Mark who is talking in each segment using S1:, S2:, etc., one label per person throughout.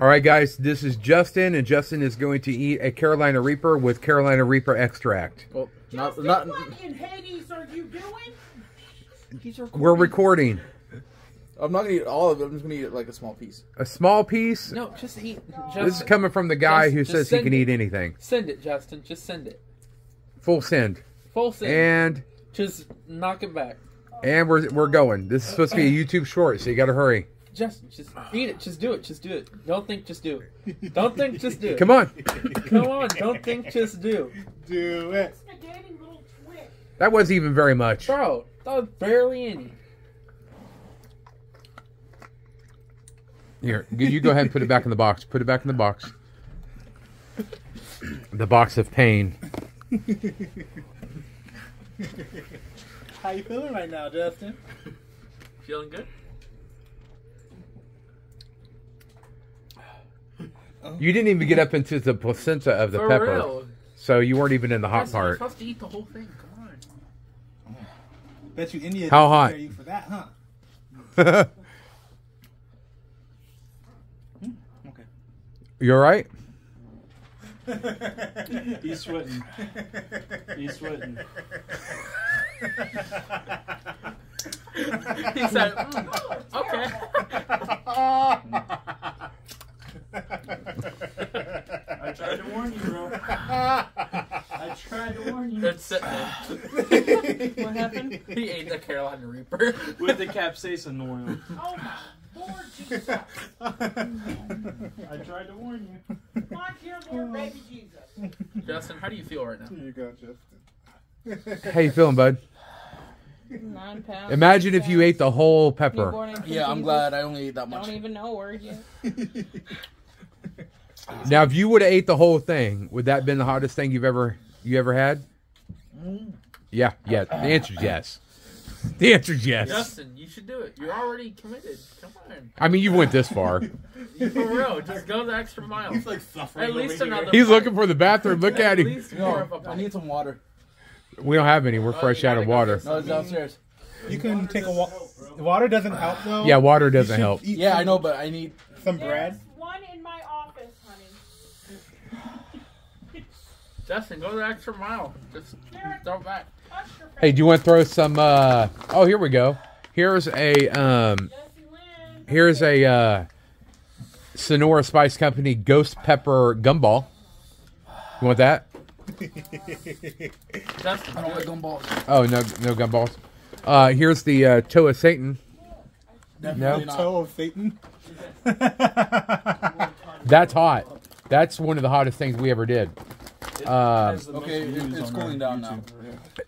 S1: All right, guys, this is Justin, and Justin is going to eat a Carolina Reaper with Carolina Reaper extract.
S2: Well, not
S3: Justin,
S2: not.
S3: what in Hades are you doing?
S2: Recording.
S1: We're recording
S2: I'm not gonna eat all of it. I'm just gonna eat like a small piece.
S1: a small piece.
S4: No, just eat.
S1: This is coming from the guy
S4: Just-
S1: who
S4: just
S1: says he can
S4: it.
S1: eat anything.
S4: Send it, Justin. Just send it.
S1: Full send,
S4: Full send.
S1: and
S4: just knock it back.
S1: and we're we're going. This is supposed to be a YouTube short, so you got to hurry.
S4: Just, just eat it. Just do it. Just do it. Don't think. Just do it. Don't think. Just do it.
S1: Come on,
S4: Come on. Don't think. Just do.
S5: Do it.
S3: Spaghetti little twit.
S1: that wasn't even very much.
S4: Bro, that was barely any.
S1: Here, you go ahead and put it back in the box. Put it back in the box. The box of pain.
S5: How you feeling right now, Justin?
S4: Feeling good?
S1: You didn't even get up into the placenta of the
S4: For
S1: pepper,
S4: real.
S1: so you weren't even in the hot
S4: Justin, You're
S1: part.
S4: supposed to eat the whole thing. Come on.
S5: Bet you India.
S1: How hot?
S5: prepare You for that, huh? Okay.
S1: you all right?
S6: He's sweating. He's sweating.
S4: He said, mm, okay.
S6: I tried to warn you, bro. I tried to warn you.
S4: That's it. what happened? He ate the Carolina Reaper.
S6: With the capsaicin oil.
S3: Oh my Lord Jesus.
S6: I tried to warn you.
S3: My dear Lord, baby Jesus.
S4: Justin, how do you feel right now?
S5: Here you go, Justin.
S1: How you feeling, bud?
S7: Nine pounds.
S1: Imagine if you ate the whole pepper.
S2: Yeah, I'm glad I only ate that much.
S7: Don't even know where word yet.
S1: Now, if you would have ate the whole thing, would that have been the hottest thing you've ever you ever had? Mm. Yeah, yeah. The answer is yes. The answer is yes.
S4: Justin, you should do it. You're already committed. Come on.
S1: I mean, you went this far.
S4: For real, just go the extra mile.
S5: He's like suffering.
S4: At least another.
S1: He's
S4: bite.
S1: looking for the bathroom. Look at
S4: At
S1: him.
S4: least more
S2: No,
S4: of a
S2: I
S4: bite.
S2: need some water.
S1: We don't have any. We're
S4: Oh,
S1: fresh out of water.
S2: No, it's downstairs.
S5: You can take a wa- water. Doesn't help though.
S1: Yeah, water doesn't help.
S2: Yeah, I know, but I need.
S5: Some
S3: There's
S5: bread.
S3: one in my office, honey.
S4: Justin, go the extra mile. Just throw it back.
S3: Touch your face.
S1: Hey, do you want to throw some? uh Oh, here we go. Here's a um. Here's a uh, Sonora Spice Company Ghost Pepper Gumball. You want that?
S4: Justin,
S2: I don't like gumballs.
S1: Oh no, no gumballs. Uh, here's the uh, toe of Satan.
S2: Definitely
S1: No.
S2: not.
S5: Toe of Satan.
S1: That's hot. That's one of the hottest things we ever did. Um,
S6: Has the most
S2: Okay, it- it's cooling down now.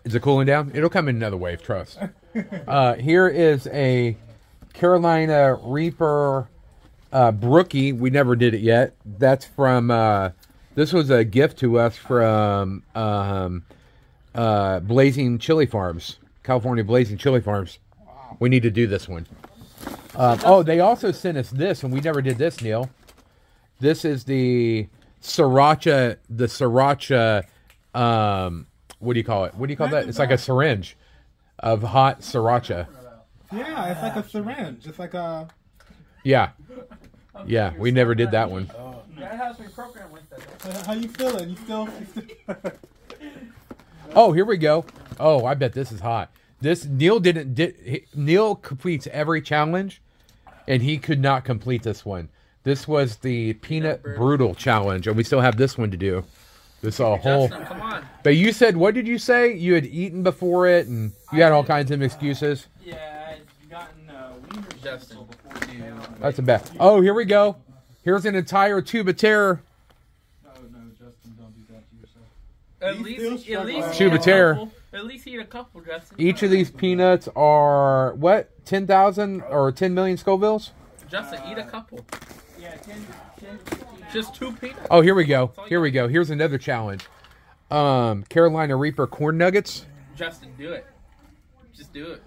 S1: Is it cooling down? It'll come in another wave. Trust. Uh, here is a Carolina Reaper uh, Brookie. We never did it yet. That's from. Uh, this was a gift to us from um, uh, Blazing Chili Farms, California Blazing Chili Farms. We need to do this one. Um, oh, they also sent us this, and we never did this, Neil. This is the sriracha. The sriracha. Um, what do you call it? What do you call that? It's like a syringe of hot sriracha.
S5: Yeah, it's like a syringe. It's like a.
S1: Yeah, yeah. We never did that one.
S4: That has me programmed like that.
S5: How you feeling? You still?
S1: Oh, here we go. Oh, I bet this is hot. This Neil didn't. Did, Neil completes every challenge, and he could not complete this one. This was the peanut brutal challenge, and we still have this one to do. This a whole.
S4: Justin, come on.
S1: But you said, what did you say? You had eaten before it, and you had all kinds of excuses.
S6: Yeah, I'd gotten uh, wiener
S4: Justin.
S6: before you.
S1: That's a bad. Oh, here we go. Here's an entire tube of terror.
S6: Oh no, Justin, don't do that to yourself.
S4: At least,
S5: still
S4: at least,
S1: Tube of terror.
S4: At least eat a couple, Justin.
S1: Each of these peanuts are what? Ten thousand or ten million Scovilles?
S4: Justin, eat a couple.
S6: Yeah, 10 10 15.
S4: Just two peanuts.
S1: Oh, here we go. Here we go. Here's another challenge. Um, Carolina Reaper corn nuggets.
S4: Justin, do it. Just do it.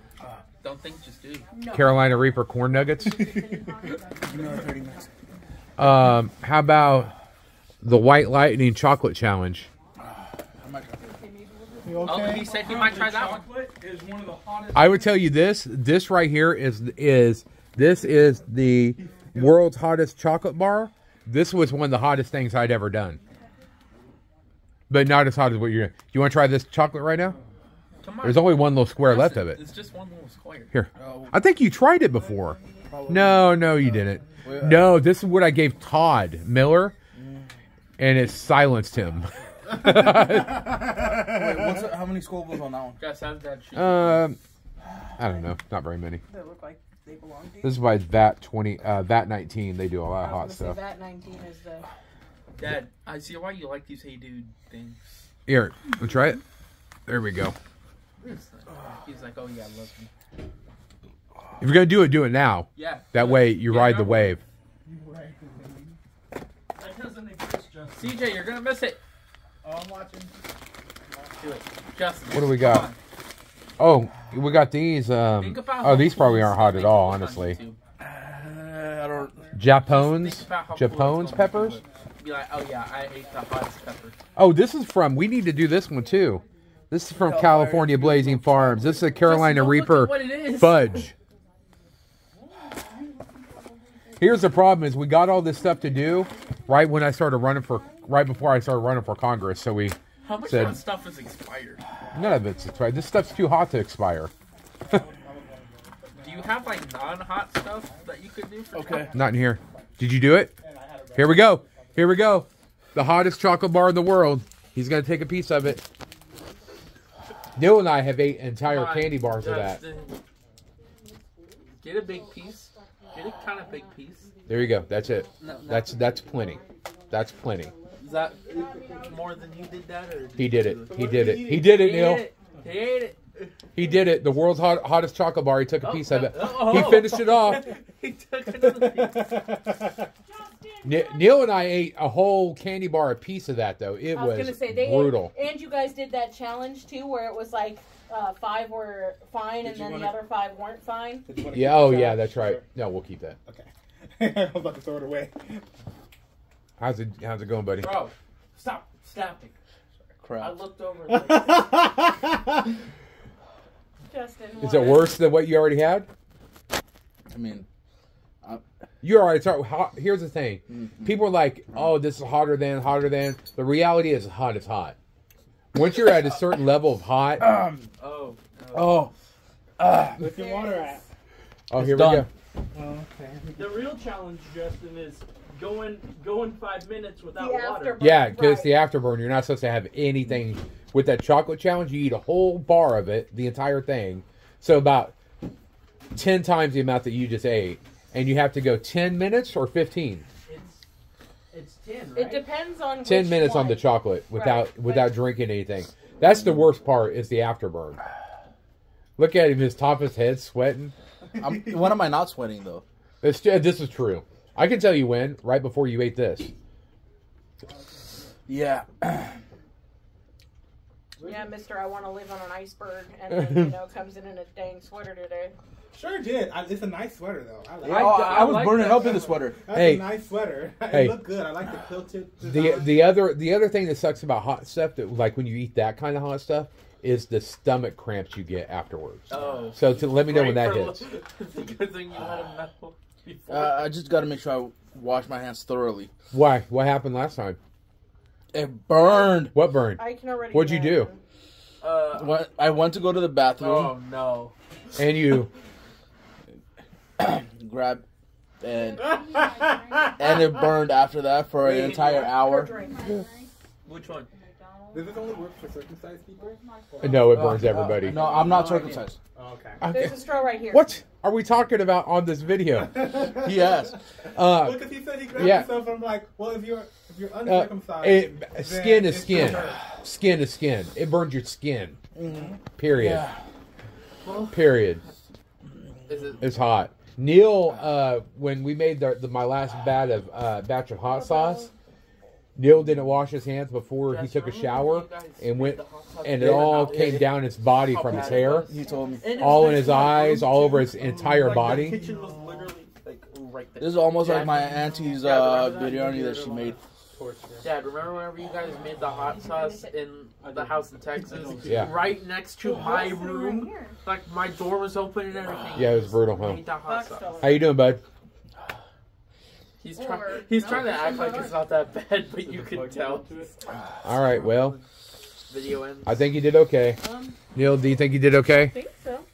S4: Don't think, just do.
S1: Carolina Reaper corn nuggets.
S2: Give me another 30.
S1: Um, how about the White Lightning chocolate challenge?
S2: I might try.
S5: You
S4: Oh, he said he might try that one.
S6: One of the hottest.
S1: I would tell you this. This right here is is this is the world's hottest chocolate bar. This was one of the hottest things I'd ever done. But not as hot as what you're. Do you want to try this chocolate right now?
S4: Come on.
S1: There's only one little square left of it.
S4: It's just one little square.
S1: Here.
S2: Oh,
S1: I think you tried it before. No, no, you didn't.
S2: Wait,
S1: No, this is what I gave Todd Miller, and it silenced him.
S2: Wait, what's how many Scovilles on that one?
S4: Guys, how's that
S1: um, I don't know, not very many.
S8: They look like they belong to.
S1: This is by VAT twenty, uh, VAT nineteen. They do a lot of hot stuff.
S8: say that 19 is the.
S4: Dad, I see why you like these Hey Dude things.
S1: Here, let's try it. There we go.
S4: He's like, oh yeah, I love me.
S1: If you're gonna do it, do it now.
S4: Yeah.
S1: That way you
S4: Yeah,
S1: ride the
S4: no.
S1: wave.
S6: That doesn't exist, Justin.
S4: CJ, you're gonna miss it.
S6: Oh, I'm watching.
S4: Do it. Justin.
S1: What do we got?
S4: On.
S1: Oh, we got these. Um, oh, these probably aren't hot at all, honestly.
S4: YouTube.
S2: Uh, I don't.
S1: Japones,
S4: Think cool
S1: Japones peppers.
S4: be. Be like, oh yeah, I ate the hottest pepper.
S1: Oh, this is from. We need to do this one too. This is from California Blazing Farms. This is a Carolina
S4: Just look at
S1: Reaper
S4: what it is.
S1: fudge. Here's the problem: is we got all this stuff to do right when I started running for, right before I started running for Congress. So we,
S4: How much
S1: Said-
S4: of that stuff is expired?
S1: none of it's expired. This stuff's too hot to expire.
S4: Do you have like non-hot stuff that you could do for
S2: Okay.
S1: Not in here. Did you do it? Here we go. Here we go. The hottest chocolate bar in the world. He's gonna take a piece of it. Neil and I have ate entire
S4: Come on,
S1: candy bars of that.
S4: Get a big piece. Get a kind of big piece.
S1: There you go. That's it.
S4: No, no.
S1: That's that's plenty. That's plenty.
S4: Is that more than you did that, or
S1: He did it. He did it. He did it, Neil.
S4: He ate it.
S1: He did it. The world's hot, hottest chocolate bar. He took a
S4: Oh,
S1: piece of it.
S4: oh,
S1: He
S4: oh.
S1: finished it off.
S4: he took another piece.
S1: Neil and I ate a whole candy bar, a piece of that though. It
S8: I was
S1: was
S8: gonna say they
S1: brutal.
S8: and you guys did that challenge too, where it was like uh, five were fine and
S5: Did you
S8: then the
S5: wanna-
S8: other five weren't fine.
S5: Did you wanna
S1: Yeah. Oh yeah, that's right. No, we'll keep that.
S5: Okay. I was about to throw it away.
S1: How's it? How's it going, buddy?
S4: Bro, stop snapping. I looked over. Like,
S8: Justin,
S1: Is it worse than what you already had?
S2: I mean,
S1: You already start. Hot. Here's the thing:
S2: Mm-hmm.
S1: people are like, "Oh, this is hotter than, hotter than." The reality is, hot is hot. Once you're at a certain level of hot,
S4: oh,
S2: oh,
S5: Where's your water at?
S1: oh, here
S2: done.
S1: we go.
S5: Oh, okay.
S6: The real challenge, Justin, is going going five minutes without
S8: The
S6: water.
S8: afterburn.
S1: Yeah, because
S8: Right.
S1: the afterburn, you're not supposed to have anything with that chocolate challenge. You eat a whole bar of it, the entire thing. So about ten times the amount that you just ate, and you have to go ten minutes or fifteen.
S6: It's it's ten,
S8: It depends on
S1: Ten
S8: which
S1: minutes on the chocolate without
S8: Right, but-
S1: without drinking anything. That's the worst part is the afterburn. Look at him, his top of his head sweating.
S2: I'm, when am I not sweating though?
S1: This this is true. I can tell you when, right before you ate this.
S2: Yeah.
S8: Yeah, Mister, I want to live on an iceberg, and then you know comes in in a dang sweater today.
S5: Sure did. I, it's a nice sweater though. I like it.
S2: I, I was
S4: like
S2: burning
S4: that
S2: up in the
S4: sweater.
S2: sweater.
S5: That's
S1: Hey.
S5: a nice sweater.
S1: Hey.
S5: It looked good. I like the quilted.
S1: The
S5: design.
S1: the other the other thing that sucks about hot stuff that like when you eat that kind of hot stuff is the stomach cramps you get afterwards.
S4: oh.
S1: So to let me know when that hits.
S4: It's a good thing you had a metal before.
S2: Uh, I just got to make sure I wash my hands thoroughly.
S1: Why? What happened last time?
S2: It burned.
S1: What burned?
S8: I can already.
S1: What'd you do?
S4: uh,
S2: When I went to go to the bathroom,
S4: oh no.
S1: And you
S2: grab, and and it burned after that for an entire hour.
S4: Which one?
S5: Does this only work for circumcised people?
S1: no, it burns
S2: Uh, uh,
S1: everybody.
S2: no, I'm not circumcised.
S5: Oh, okay.
S1: Okay.
S8: There's a straw right here.
S1: What are we talking about on this video?
S2: Yes.
S1: Uh,
S5: Because he said he grabbed
S1: yeah.
S5: himself. I'm like, well, if you're if you're
S1: uh,
S5: uncircumcised,
S1: it,
S5: then
S1: skin is skin.
S5: still.
S1: Skin is skin. It burns your skin. Period.
S2: Yeah.
S1: Period.
S4: Is it?
S1: It's hot. Neil, uh, when we made the, the my last bat of uh, batch of hot sauce, Neil didn't wash his hands before he took a shower,
S4: when you guys
S1: and went
S4: the hot sauce
S1: and it all came down his body from his hair,
S4: was?
S2: Told me.
S1: All in his
S4: next to my
S1: eyes, all over his entire body.
S4: Kitchen was literally like right there.
S2: This is almost like my auntie's
S4: Yeah,
S2: uh,
S4: remember that?
S2: biryani that she made.
S4: Dad, remember whenever you guys made the hot sauce in the house in Texas?
S1: Yeah.
S4: Right next to my room. Like my door was open and everything.
S1: Yeah, it was brutal, huh?
S4: Made the hot sauce.
S1: How you doing, bud?
S4: He's
S8: Or-
S4: trying. He's
S8: no,
S4: trying to act like it's not that bad, but you can tell.
S1: All right. Well,
S4: Video ends.
S1: I think you did okay.
S7: Um,
S1: Neil, do you think you did okay?
S7: I think so.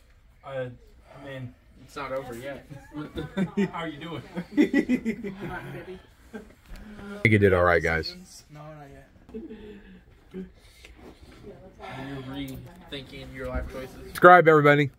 S6: Uh, I mean,
S4: it's not over yet.
S6: how are you doing?
S1: I think you did all right, guys.
S5: No, not yet.
S4: You're rethinking your life choices.
S1: Subscribe, everybody.